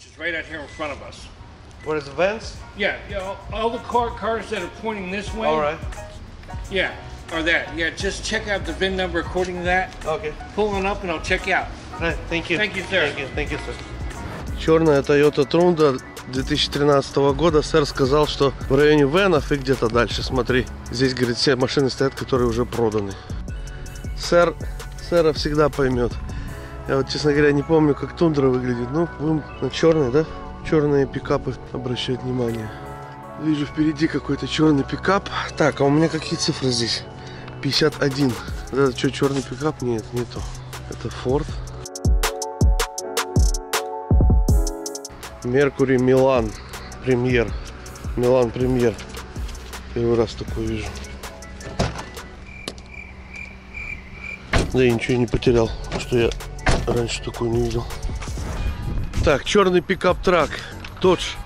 which is right out here in front of us. Where's the vents? Yeah, yeah. All, all the car cars that are pointing this way. All right. Yeah, are that. Yeah, just check out the VIN number according to that. Okay. Pull on up and I'll check you out. Right. Thank you. Thank you, sir. Thank you, thank you, sir. Черная Toyota Tundra 2013 года. Сэр сказал, что в районе Венов и где-то дальше. Смотри, здесь, говорит, все машины стоят, которые уже проданы. Сэр, сэра всегда поймет. Я вот, честно говоря, не помню, как Тундра выглядит. Ну, будем на черный, да? Черные пикапы обращать внимание. Вижу впереди какой-то черный пикап. Так, а у меня какие цифры здесь? 51. Это что, черный пикап? Нет, не то. Это Ford. Меркури Милан Премьер. Милан Премьер. Первый раз такой вижу. Да я ничего не потерял, что я раньше такой не видел. Так, черный пикап-трак. Dodge.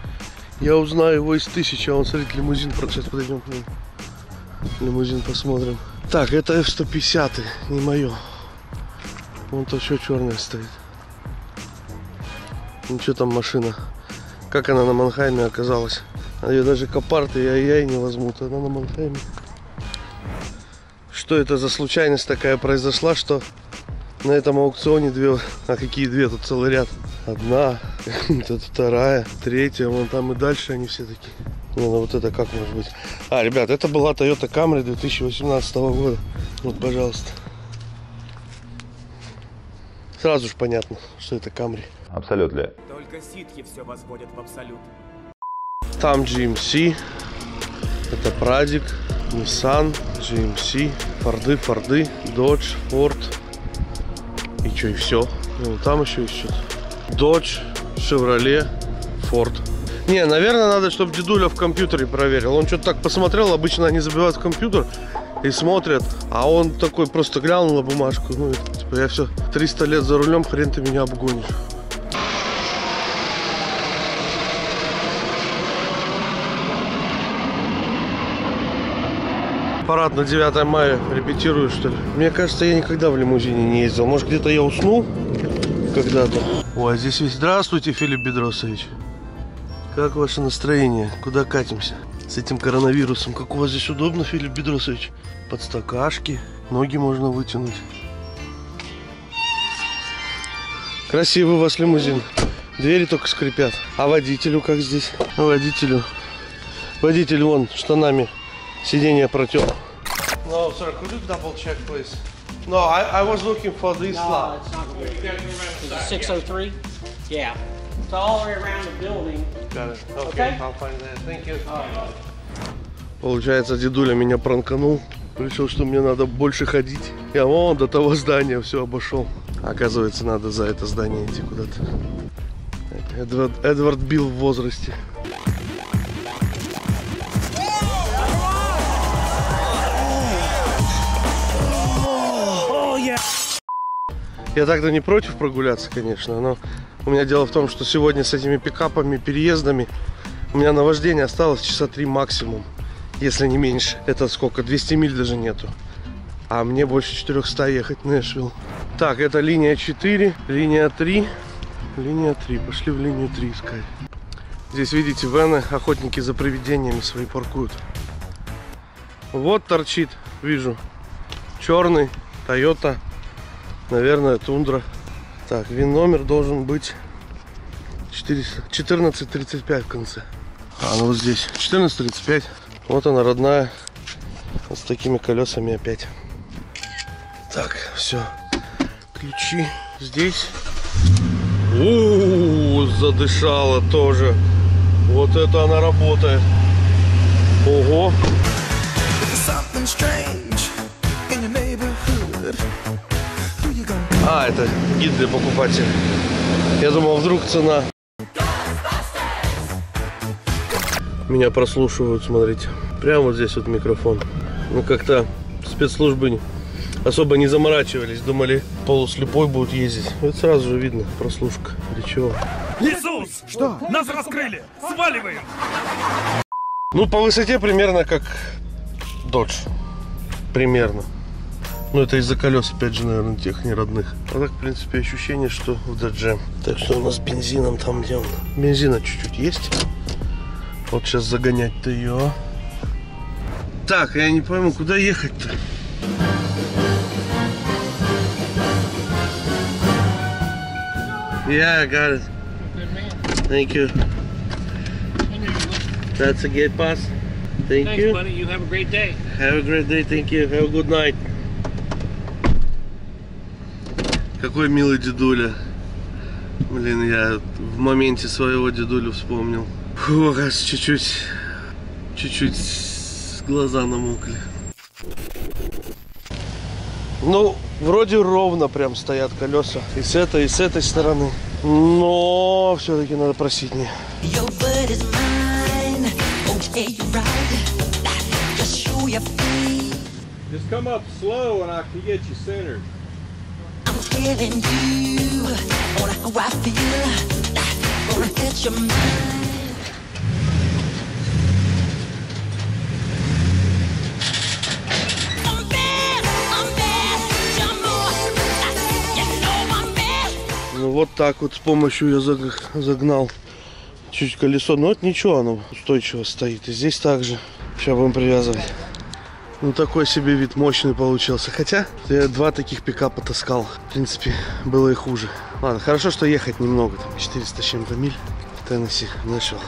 Я узнаю его из тысячи. А он, смотрите, лимузин. Сейчас подойдем к нему. Лимузин посмотрим. Так, это F-150. Не мое. Вон то все черное стоит. Ничего там машина. Как она на Манхайме оказалась? А ее даже копарты и ай-яй не возьмут. Она на Манхайме. Что это за случайность такая произошла, что на этом аукционе две... А какие две? Тут целый ряд. Одна, тут вторая, третья, вон там и дальше они все такие. Не, ну вот это как может быть? А, ребят, это была Toyota Camry 2018 года. Вот, пожалуйста. Сразу же понятно, что это Camry. Абсолютно. Только ситхи все возводят в абсолют. Там GMC, это Прадик, Nissan, GMC, Форды, Форды, Dodge, Ford. Что, и все. Ну, там еще что-то. Dodge, Chevrolet, Ford. Не, наверное, надо, чтобы дедуля в компьютере проверил. Он что-то так посмотрел, обычно они забивают в компьютер и смотрят, а он такой просто глянул на бумажку. Ну, типа, я все 300 лет за рулем, хрен ты меня обгонишь. Парад на 9 мая репетирую, что ли? Мне кажется, я никогда в лимузине не ездил. Может, где-то я уснул когда-то. Ой, а здесь весь... Здравствуйте, Филипп Бедросович. Как ваше настроение? Куда катимся? С этим коронавирусом. Как у вас здесь удобно, Филипп Бедросович? Подстакашки. Ноги можно вытянуть. Красивый у вас лимузин. Двери только скрипят. А водителю как здесь? Водителю. Водитель вон штанами сиденье протер. No, sir, could you double check, please? No, I, I was looking for this No, lot. it's not going to be. Is it 603? Yeah. It's all the way around the building. Got it. Okay, Okay. I'll find that. Thank you. Получается, дедуля меня пранканул. Решил, что мне надо больше ходить. Я вон до того здания все обошел. Оказывается, надо за это здание идти куда-то. Эдвард, Эдвард Билл в возрасте. Я так-то не против прогуляться, конечно, но у меня дело в том, что сегодня с этими пикапами, переездами у меня на вождение осталось часа три максимум, если не меньше. Это сколько? 200 миль даже нету. А мне больше 400 ехать в Нэшвилл. Так, это линия 4, линия 3, линия 3. Пошли в линию 3 искать. Здесь, видите, вены, охотники за привидениями свои паркуют. Вот торчит, вижу, черный Toyota Наверное, тундра. Так, вин номер должен быть 400 14.35 в конце. А, ну вот здесь 14.35. Вот она родная. Вот с такими колесами опять. Так, все. Ключи здесь. У, задышала тоже. Вот это она работает. Ого. А, это гид для покупателя. Я думал, вдруг цена. Меня прослушивают, смотрите. Прямо вот здесь вот микрофон. Ну, как-то спецслужбы не- особо не заморачивались. Думали, полуслепой будет ездить. Вот сразу же видно, прослушка. Для чего? Иисус! Что? Нас раскрыли! Сваливаем! Ну, по высоте примерно как Dodge. Примерно. Ну, это из-за колес, опять же, наверное, тех не родных. А так, в принципе, ощущение, что в Дадже. Так что у нас с бензином там где он? Бензина чуть-чуть есть. Вот сейчас загонять-то ее. Так, я не пойму, куда ехать-то? Yeah, I got it. Thank you. That's a gate pass. Thank Thanks, you. buddy. You have a great day. Have a great day, thank you. Have a good night. Какой милый дедуля. Блин, я в моменте своего дедулю вспомнил. Фу, аж чуть-чуть, чуть-чуть глаза намокли. Ну, вроде ровно прям стоят колеса. И с этой, и с этой стороны. Но все-таки надо просить не. Just come up slow and I can get you centered. Ну вот так вот с помощью я заг- загнал чуть колесо. Но это ничего, оно устойчиво стоит. И здесь также. Сейчас будем привязывать. Ну такой себе вид мощный получился. Хотя я два таких пикапа таскал. В принципе, было и хуже. Ладно, хорошо, что ехать немного. Там 400 с чем-то миль в Теннесси нашел.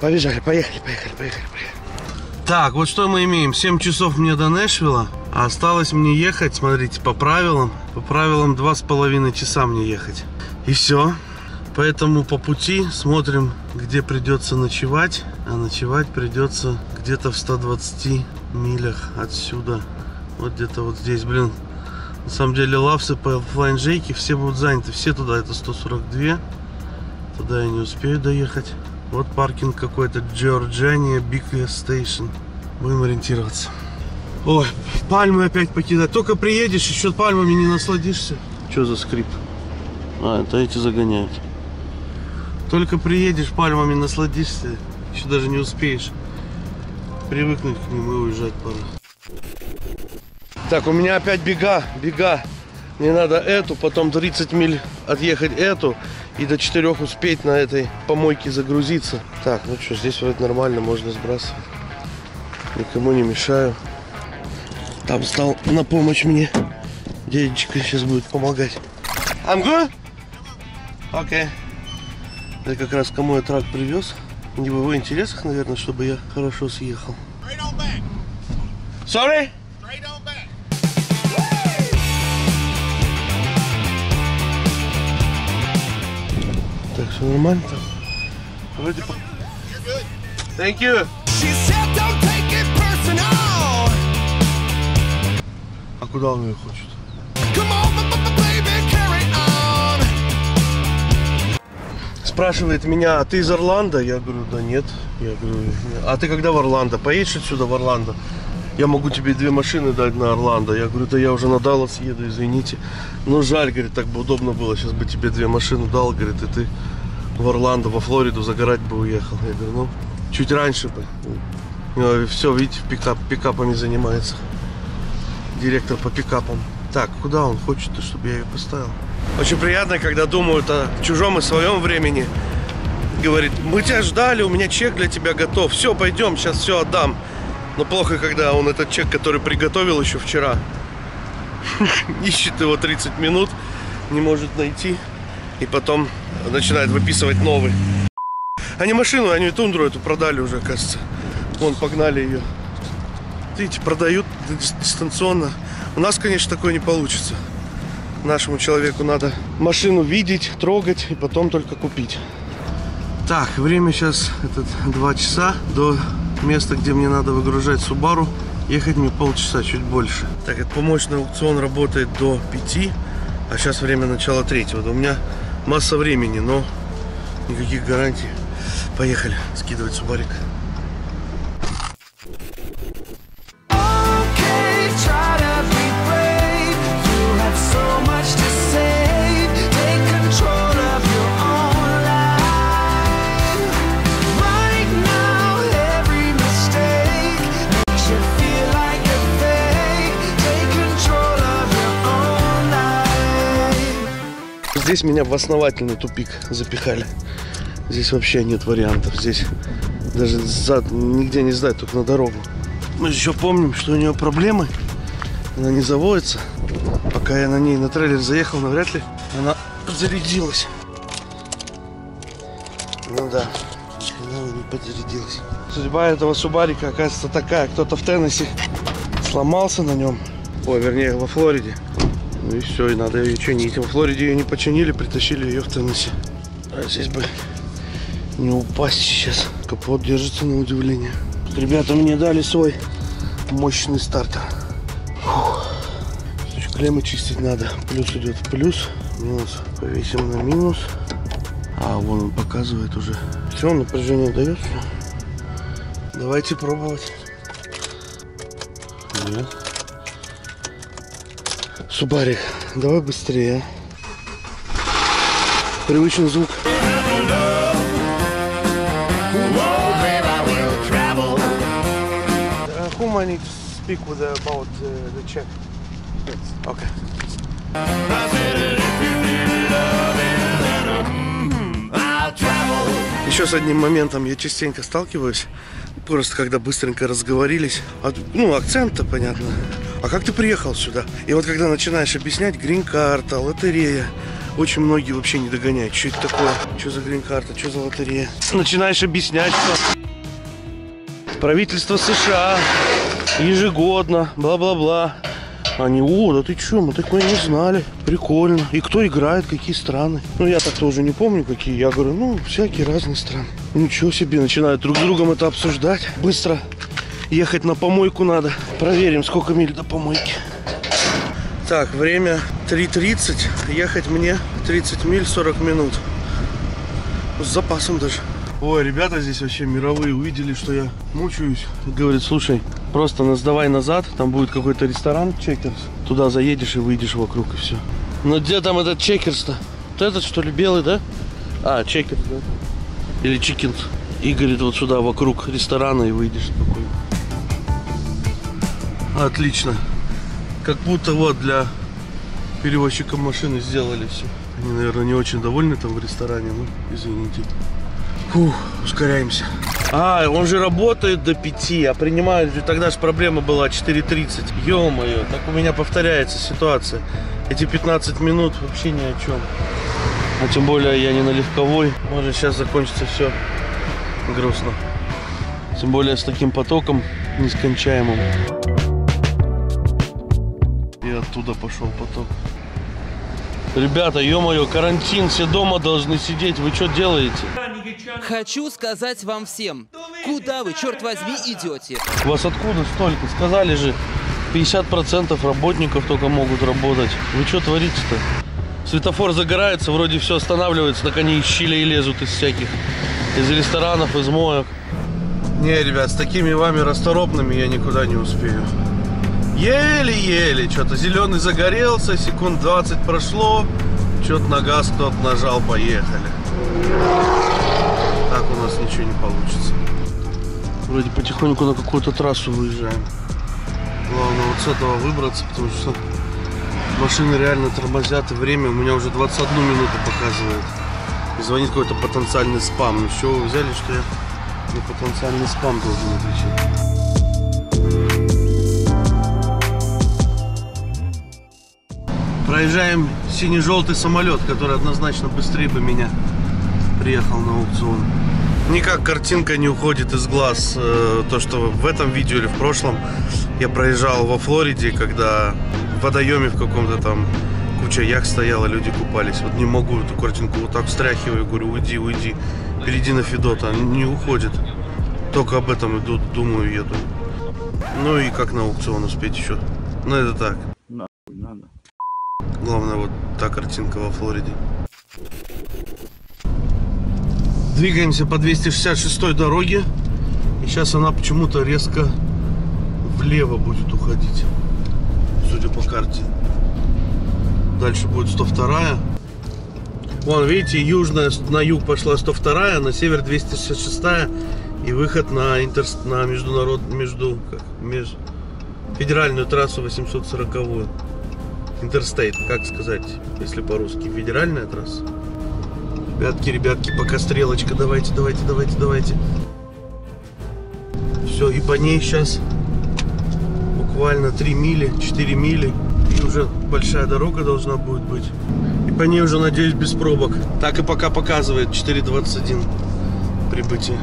Побежали, поехали, поехали, поехали, поехали. Так, вот что мы имеем. 7 часов мне до Нэшвилла. А осталось мне ехать, смотрите, по правилам. По правилам два с половиной часа мне ехать. И все. Поэтому по пути смотрим, где придется ночевать. А ночевать придется где-то в 120 милях отсюда. Вот где-то вот здесь, блин. На самом деле лавсы по флайнджейке все будут заняты. Все туда, это 142. Туда я не успею доехать. Вот паркинг какой-то Georgiania Big Station. Будем ориентироваться. Ой, пальмы опять покидать. Только приедешь, еще пальмами не насладишься. Что за скрип? А, это эти загоняют. Только приедешь, пальмами насладишься. Еще даже не успеешь привыкнуть к ним и уезжать пора. Так, у меня опять бега, бега. Мне надо эту, потом 30 миль отъехать эту и до 4 успеть на этой помойке загрузиться. Так, ну что, здесь вроде нормально, можно сбрасывать. Никому не мешаю. Там стал на помощь мне. Дедечка сейчас будет помогать. I'm good? Окей. Это как раз кому я трак привез. Не в его интересах, наверное, чтобы я хорошо съехал. Sorry? Так, все нормально там? Вроде по... Thank you. А куда он ее хочет? Спрашивает меня, а ты из Орландо? Я говорю, да нет. Я говорю, а ты когда в Орландо? Поедешь отсюда в Орландо? Я могу тебе две машины дать на Орландо. Я говорю, да я уже на Даллас еду, извините. Ну жаль, говорит, так бы удобно было. Сейчас бы тебе две машины дал, говорит, и ты в Орландо, во Флориду загорать бы уехал. Я говорю, ну, чуть раньше бы. все, видите, пикап, пикапами занимается. Директор по пикапам. Так, куда он хочет, чтобы я ее поставил? Очень приятно, когда думают о чужом и своем времени. Говорит, мы тебя ждали, у меня чек для тебя готов. Все, пойдем, сейчас все отдам. Но плохо, когда он этот чек, который приготовил еще вчера, ищет его 30 минут, не может найти. И потом начинает выписывать новый. Они машину, они тундру эту продали уже, кажется. Вон, погнали ее. Видите, продают дис- дистанционно. У нас, конечно, такое не получится. Нашему человеку надо машину видеть, трогать и потом только купить. Так, время сейчас этот 2 часа до места, где мне надо выгружать Субару. Ехать мне полчаса, чуть больше. Так, это помощный аукцион работает до 5, а сейчас время начала третьего. Да у меня масса времени, но никаких гарантий. Поехали скидывать Субарик. Здесь меня в основательный тупик запихали. Здесь вообще нет вариантов. Здесь даже зад нигде не сдать, только на дорогу. Мы еще помним, что у нее проблемы. Она не заводится. Пока я на ней на трейлер заехал, навряд ли она зарядилась. Ну да, она не подзарядилась. Судьба этого Субарика, оказывается, такая. Кто-то в Теннессе сломался на нем. Ой, вернее, во Флориде. Ну и все, и надо ее чинить. Во Флориде ее не починили, притащили ее в Теннессе. А здесь бы не упасть сейчас. Капот держится на удивление. Ребята мне дали свой мощный стартер. Фух. Клеммы чистить надо. Плюс идет в плюс. Минус повесим на минус. А, вон он показывает уже. Все, напряжение дает. всё. Давайте пробовать. Нет. Субарик, давай быстрее. Привычный звук. Whom I need to speak with about uh, the check? Okay. Еще с одним моментом я частенько сталкиваюсь. Просто когда быстренько разговорились. А, ну, акцент-то понятно. А как ты приехал сюда? И вот когда начинаешь объяснять грин-карта, лотерея, очень многие вообще не догоняют. Что это такое? Что за грин-карта? Что за лотерея? Начинаешь объяснять, что правительство США ежегодно, бла-бла-бла. Они, о, да ты чё, мы такое не знали. Прикольно. И кто играет, какие страны. Ну, я так-то уже не помню, какие. Я говорю, ну, всякие разные страны. Ничего себе, начинают друг с другом это обсуждать. Быстро ехать на помойку надо. Проверим, сколько миль до помойки. Так, время 3.30. Ехать мне 30 миль 40 минут. С запасом даже. Ой, ребята здесь вообще мировые увидели, что я мучаюсь. Говорит, слушай, просто нас давай назад, там будет какой-то ресторан Чекерс. Туда заедешь и выйдешь вокруг и все. Ну где там этот Чекерс-то? Вот этот что ли белый, да? А, Checkers, да? Или Chickens. И говорит, вот сюда вокруг ресторана и выйдешь спокойно. Отлично. Как будто вот для перевозчика машины сделали все. Они, наверное, не очень довольны там в ресторане, ну, извините. Фух, ускоряемся. А, он же работает до 5, а принимают тогда же проблема была 4.30. Ё-моё, так у меня повторяется ситуация. Эти 15 минут вообще ни о чем. А тем более я не на легковой. Может сейчас закончится все грустно. Тем более с таким потоком нескончаемым. Оттуда пошел поток. Ребята, ё-моё, карантин, все дома должны сидеть. Вы что делаете? Хочу сказать вам всем, куда вы, черт возьми, идете? Вас откуда столько? Сказали же, 50% работников только могут работать. Вы что творите-то? Светофор загорается, вроде все останавливается, так они из щелей лезут из всяких, из ресторанов, из моек. Не, ребят, с такими вами расторопными я никуда не успею. Еле-еле, что-то зеленый загорелся, секунд 20 прошло, что-то на газ кто-то нажал, поехали. Так у нас ничего не получится. Вроде потихоньку на какую-то трассу выезжаем. Главное вот с этого выбраться, потому что машины реально тормозят, и время у меня уже 21 минуту показывает. И звонит какой-то потенциальный спам. Ну что вы взяли, что я на потенциальный спам должен отвечать? Проезжаем синий-желтый самолет, который однозначно быстрее бы меня приехал на аукцион. Никак картинка не уходит из глаз. э, То, что в этом видео или в прошлом я проезжал во Флориде, когда в водоеме в каком-то там куча яхт стояла, люди купались. Вот не могу эту картинку вот так встряхиваю, говорю, уйди, уйди, перейди на Федота. Не уходит. Только об этом иду, думаю, еду. Ну и как на аукцион успеть еще. Ну это так. Главное вот та картинка во Флориде. Двигаемся по 266 дороге. И сейчас она почему-то резко влево будет уходить. Судя по карте. Дальше будет 102. Вон, видите, южная на юг пошла 102, на север 266 и выход на, интер... на международ... между... Как? Меж... федеральную трассу 840. Интерстейт, как сказать, если по-русски, федеральная трасса. Ребятки, ребятки, пока стрелочка, давайте, давайте, давайте, давайте. Все, и по ней сейчас буквально 3 мили, 4 мили. И уже большая дорога должна будет быть. И по ней уже, надеюсь, без пробок. Так и пока показывает 4.21 прибытие.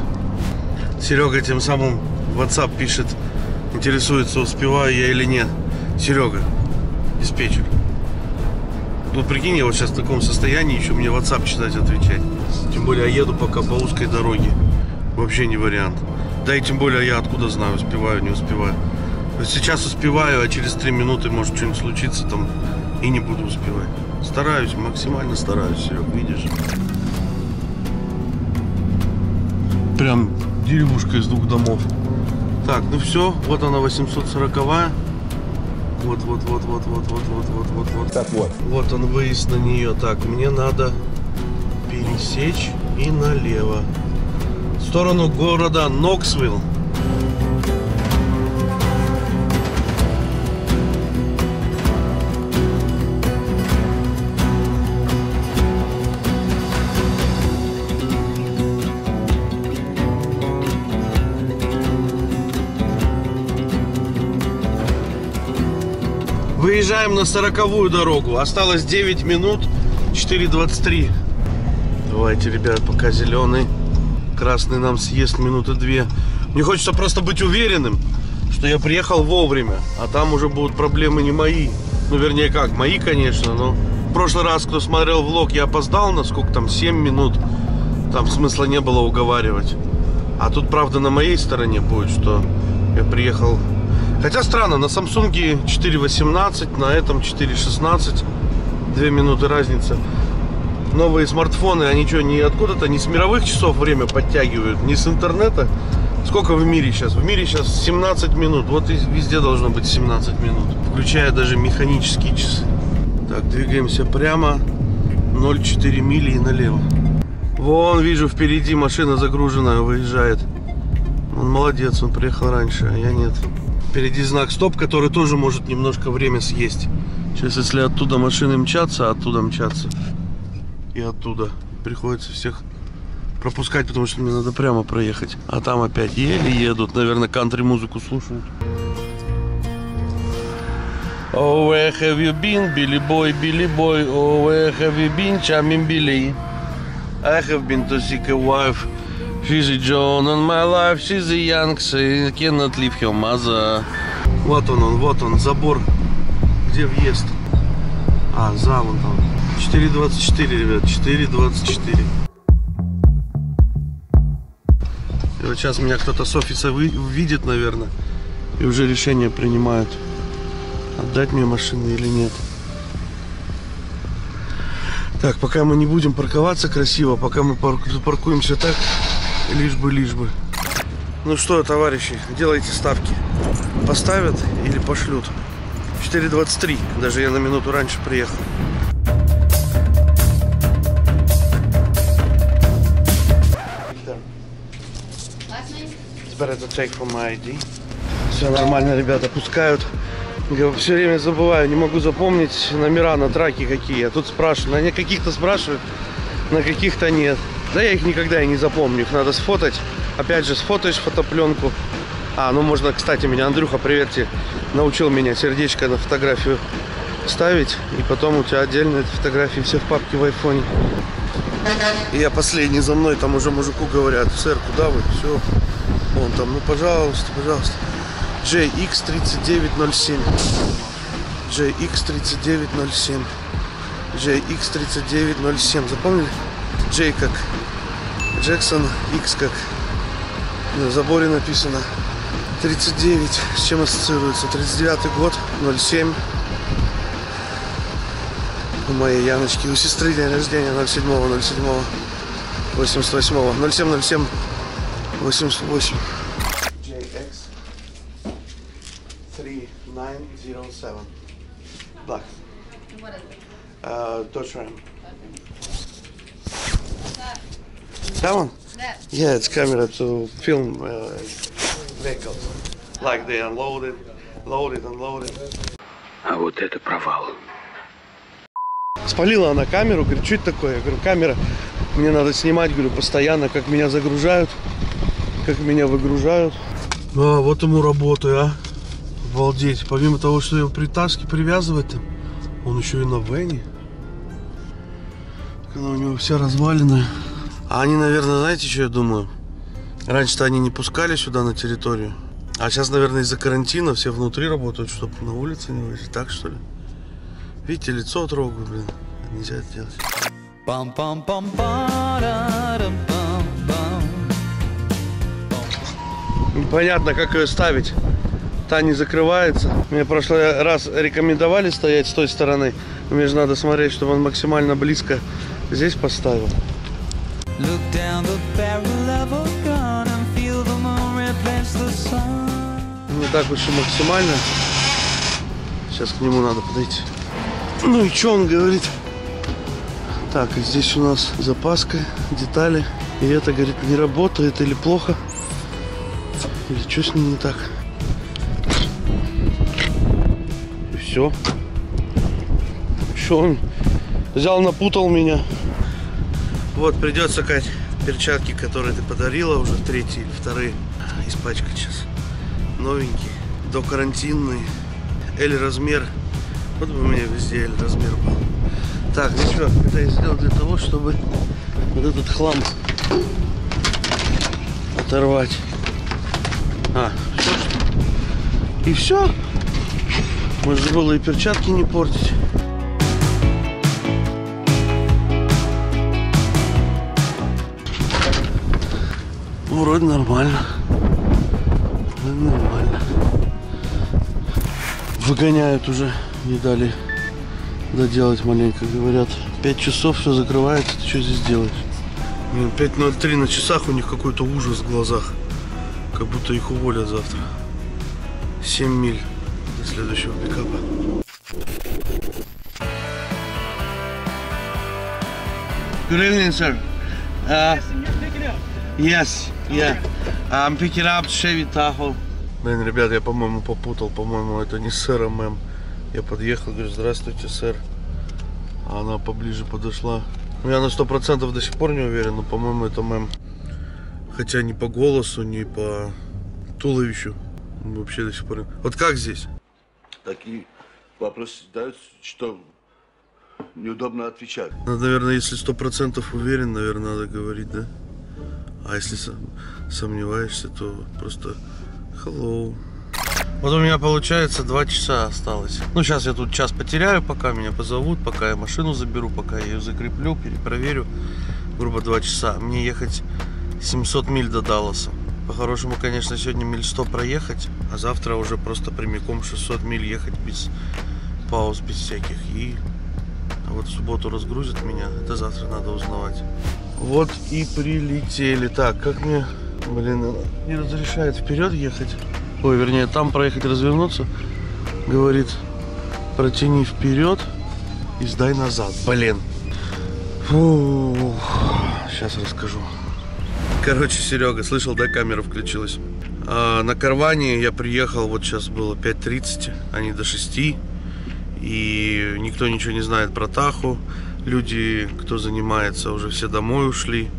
Серега тем самым WhatsApp пишет, интересуется, успеваю я или нет. Серега, диспетчер. Ну, прикинь, я вот сейчас в таком состоянии, еще мне WhatsApp читать, отвечать. Тем более, я еду пока по узкой дороге. Вообще не вариант. Да и тем более, я откуда знаю, успеваю, не успеваю. Сейчас успеваю, а через 3 минуты может что-нибудь случиться там и не буду успевать. Стараюсь, максимально стараюсь, Серег, видишь? Прям деревушка из двух домов. Так, ну все, вот она 840 -я. Вот, вот, вот, вот, вот, вот, вот, вот, вот, вот. Так вот. Вот он выезд на нее. Так, мне надо пересечь и налево. В сторону города Ноксвилл. Выезжаем на сороковую дорогу. Осталось 9 минут 4.23. Давайте, ребят, пока зеленый. Красный нам съест минуты две. Мне хочется просто быть уверенным, что я приехал вовремя. А там уже будут проблемы не мои. Ну, вернее, как, мои, конечно, но... В прошлый раз, кто смотрел влог, я опоздал на сколько там, 7 минут. Там смысла не было уговаривать. А тут, правда, на моей стороне будет, что я приехал Хотя странно, на Samsung 4.18, на этом 4.16. Две минуты разница. Новые смартфоны, они что, не откуда-то, не с мировых часов время подтягивают, не с интернета. Сколько в мире сейчас? В мире сейчас 17 минут. Вот и везде должно быть 17 минут. Включая даже механические часы. Так, двигаемся прямо. 0,4 мили и налево. Вон, вижу, впереди машина загруженная выезжает. Он молодец, он приехал раньше, а я нет. Впереди знак стоп, который тоже может немножко время съесть. Сейчас, если оттуда машины мчатся, оттуда мчатся. И оттуда. Приходится всех пропускать, потому что мне надо прямо проехать. А там опять еле едут. Наверное, кантри-музыку слушают. Oh, where have you been, Billy boy, Billy boy? Oh, where have you been, charming Billy? I have been to seek a wife. She's a John on my life, she's a young, she cannot leave her mother. Вот он, он, вот он, забор. Где въезд? А, за вон там. 4.24, ребят, 4.24. И вот сейчас меня кто-то с офиса вы- увидит, наверное, и уже решение принимают, отдать мне машину или нет. Так, пока мы не будем парковаться красиво, пока мы пар- запаркуемся так, лишь бы, лишь бы. Ну что, товарищи, делайте ставки. Поставят или пошлют? 4.23, даже я на минуту раньше приехал. Все нормально, ребята, пускают. Все время забываю, не могу запомнить номера на траке какие. А тут спрашиваю, на каких-то спрашивают, на каких-то нет. Да я их никогда и не запомню, их надо сфотать. Опять же, сфотаешь фотопленку. А, ну можно, кстати, меня Андрюха, привет научил меня сердечко на фотографию ставить. И потом у тебя отдельно эти фотографии все в папке в айфоне. И я последний за мной, там уже мужику говорят, сэр, куда вы? Все. Он там, ну пожалуйста, пожалуйста. JX3907. JX3907. JX3907. Запомнили? J как Джексон, X как на заборе написано. 39. С чем ассоциируется? 39 год, 07. У моей Яночки, у сестры день рождения 07 07 88 07 07 88 JX 3907 Black What is it? uh, Dodge Ram That one? That. Yeah, it's camera to film uh, vehicles. Like they unloaded, loaded, unloaded. А вот это провал. Спалила она камеру, говорит, что это такое? Я говорю, камера, мне надо снимать, говорю, постоянно, как меня загружают, как меня выгружают. А, вот ему работа, а. Обалдеть. Помимо того, что его притаски привязывать, там, он еще и на вене. Когда у него вся разваленная. А они, наверное, знаете, что я думаю? Раньше-то они не пускали сюда на территорию. А сейчас, наверное, из-за карантина все внутри работают, чтобы на улице не выйти. Так, что ли? Видите, лицо трогаю, блин. Нельзя это делать. Непонятно, как ее ставить. Та не закрывается. Мне в прошлый раз рекомендовали стоять с той стороны. Мне же надо смотреть, чтобы он максимально близко здесь поставил. Look down the barrel of a gun and feel the moon replace the sun. Не так уж и максимально. Сейчас к нему надо подойти. Ну и что он говорит? Так, здесь у нас запаска, детали. И это, говорит, не работает или плохо. Или что с ним не так? И все. Что он взял, напутал меня. Вот, придется, Кать, перчатки, которые ты подарила, уже третьи или вторые, испачкать сейчас. Новенькие, докарантинные. L размер. Вот бы у меня везде L размер был. Так, ну что, это я сделал для того, чтобы вот этот хлам оторвать. А, все что? И все? Можно было и перчатки не портить. Ну, вроде нормально. Вроде нормально. Выгоняют уже. Не дали доделать маленько. Говорят, 5 часов все закрывается. Ты что здесь делаешь? Блин, 5.03 на часах у них какой-то ужас в глазах. Как будто их уволят завтра. 7 миль до следующего пикапа. Good evening, sir. Uh, Yes, yeah. I'm picking up Chevy Tahoe. Блин, ребят, я, по-моему, попутал. По-моему, это не сэр ММ. Я подъехал, говорю, здравствуйте, сэр. А она поближе подошла. Ну, Я на сто процентов до сих пор не уверен, но, по-моему, это мэм. Хотя ни по голосу, ни по туловищу. Вообще до сих пор. Вот как здесь? Такие вопросы задают, что неудобно отвечать. Надо, наверное, если сто процентов уверен, наверное, надо говорить, да? А если сом- сомневаешься, то просто hello. Вот у меня получается два часа осталось. Ну, сейчас я тут час потеряю, пока меня позовут, пока я машину заберу, пока я ее закреплю, перепроверю. Грубо два часа. Мне ехать 700 миль до Далласа. По-хорошему, конечно, сегодня миль 100 проехать, а завтра уже просто прямиком 600 миль ехать без пауз, без всяких. И вот в субботу разгрузят меня, это завтра надо узнавать. Вот и прилетели. Так, как мне, блин, не разрешает вперед ехать. Ой, вернее, там проехать, развернуться. Говорит, протяни вперед и сдай назад. Блин. Фух. Сейчас расскажу. Короче, Серега, слышал, да, камера включилась. А, на карване я приехал, вот сейчас было 5.30, а не до 6. И никто ничего не знает про Таху. Люди, кто занимается, уже все домой ушли.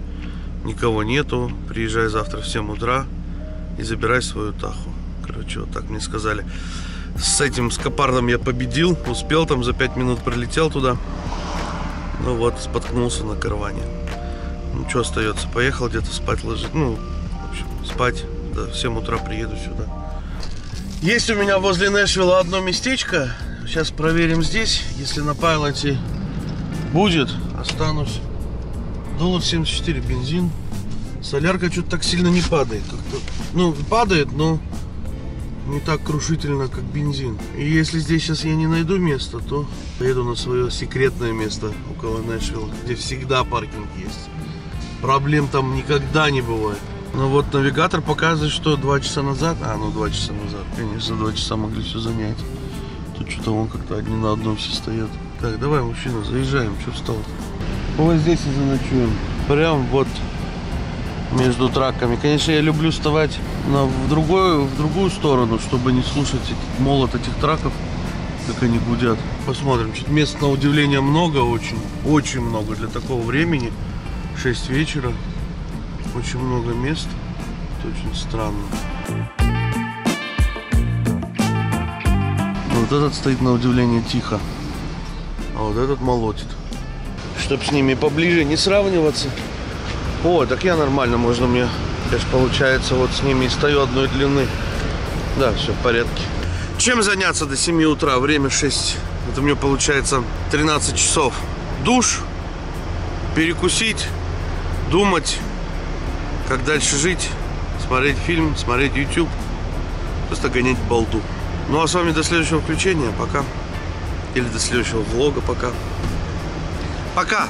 Никого нету. Приезжай завтра в 7 утра и забирай свою Таху. Короче, вот так мне сказали. С этим скопардом я победил. Успел там за 5 минут пролетел туда. Ну вот, споткнулся на карване. Ну, что остается? Поехал где-то спать ложить. Ну, в общем, спать. Да, в 7 утра приеду сюда. Есть у меня возле Нэшвилла одно местечко. Сейчас проверим здесь. Если на пайлоте будет, останусь. Доллар 74 бензин. Солярка что-то так сильно не падает. Ну, падает, но не так крушительно, как бензин. И если здесь сейчас я не найду место, то поеду на свое секретное место около Нэшвилла, где всегда паркинг есть. Проблем там никогда не бывает. Ну вот навигатор показывает, что два часа назад, а ну два часа назад, конечно, два часа могли все занять. Тут что-то вон как-то одни на одном все стоят. Так, давай, мужчина, заезжаем, что встал? Вот здесь и заночуем. Прям вот между траками. Конечно, я люблю вставать на, в, другую, в другую сторону, чтобы не слушать эти- молот этих траков. как они гудят. Посмотрим. Чуть мест на удивление много очень. Очень много для такого времени. 6 вечера. Очень много мест. Это очень странно. Вот этот стоит на удивление тихо. А вот этот молотит. Чтоб с ними поближе не сравниваться. О, так я нормально, можно мне. Ж получается вот с ними и стою одной длины. Да, все в порядке. Чем заняться до 7 утра? Время 6. Это мне получается 13 часов. Душ, перекусить, думать, как дальше жить, смотреть фильм, смотреть YouTube, просто гонять балду. Ну а с вами до следующего включения. Пока. Или до следующего влога. Пока. Пока.